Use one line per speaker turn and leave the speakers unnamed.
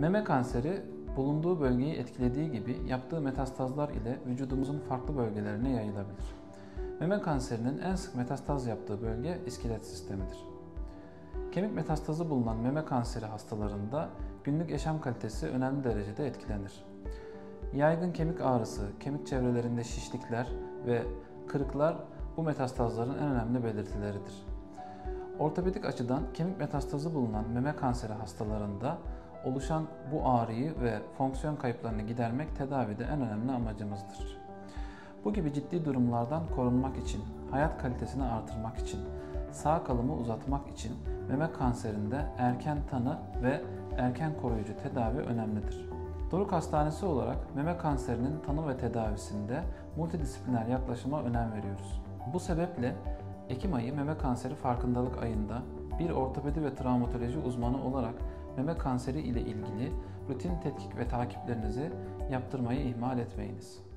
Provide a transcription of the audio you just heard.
Meme kanseri bulunduğu bölgeyi etkilediği gibi yaptığı metastazlar ile vücudumuzun farklı bölgelerine yayılabilir. Meme kanserinin en sık metastaz yaptığı bölge iskelet sistemidir. Kemik metastazı bulunan meme kanseri hastalarında günlük yaşam kalitesi önemli derecede etkilenir. Yaygın kemik ağrısı, kemik çevrelerinde şişlikler ve kırıklar bu metastazların en önemli belirtileridir. Ortopedik açıdan kemik metastazı bulunan meme kanseri hastalarında oluşan bu ağrıyı ve fonksiyon kayıplarını gidermek tedavide en önemli amacımızdır. Bu gibi ciddi durumlardan korunmak için, hayat kalitesini artırmak için, sağ kalımı uzatmak için meme kanserinde erken tanı ve erken koruyucu tedavi önemlidir. Doruk Hastanesi olarak meme kanserinin tanı ve tedavisinde multidisipliner yaklaşıma önem veriyoruz. Bu sebeple Ekim ayı meme kanseri farkındalık ayında bir ortopedi ve travmatoloji uzmanı olarak meme kanseri ile ilgili rutin tetkik ve takiplerinizi yaptırmayı ihmal etmeyiniz.